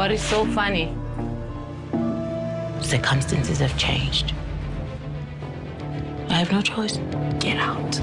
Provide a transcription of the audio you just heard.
What is so funny? Circumstances have changed. I have no choice. Get out.